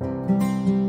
Música